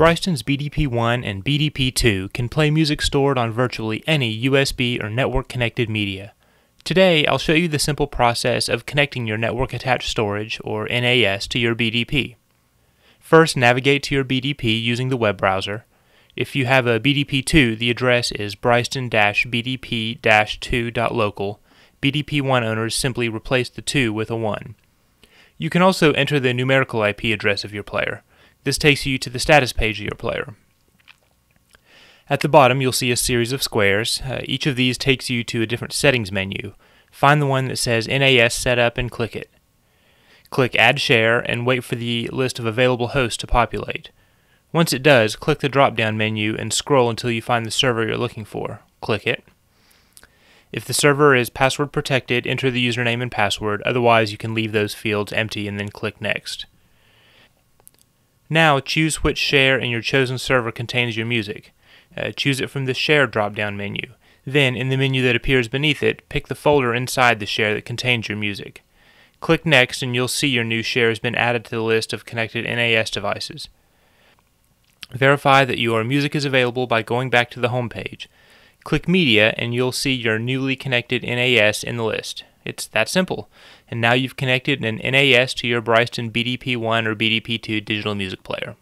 Bryston's BDP1 and BDP2 can play music stored on virtually any USB or network connected media. Today, I'll show you the simple process of connecting your network attached storage, or NAS, to your BDP. First, navigate to your BDP using the web browser. If you have a BDP2, the address is bryston-bdp-2.local. BDP1 owners simply replace the 2 with a 1. You can also enter the numerical IP address of your player. This takes you to the status page of your player. At the bottom, you'll see a series of squares. Uh, each of these takes you to a different settings menu. Find the one that says NAS Setup and click it. Click Add Share and wait for the list of available hosts to populate. Once it does, click the drop down menu and scroll until you find the server you're looking for. Click it. If the server is password protected, enter the username and password, otherwise, you can leave those fields empty and then click Next. Now choose which share in your chosen server contains your music. Uh, choose it from the Share drop-down menu. Then, in the menu that appears beneath it, pick the folder inside the share that contains your music. Click Next and you'll see your new share has been added to the list of connected NAS devices. Verify that your music is available by going back to the home page. Click Media and you'll see your newly connected NAS in the list. It's that simple. And now you've connected an NAS to your Bryston BDP1 or BDP2 digital music player.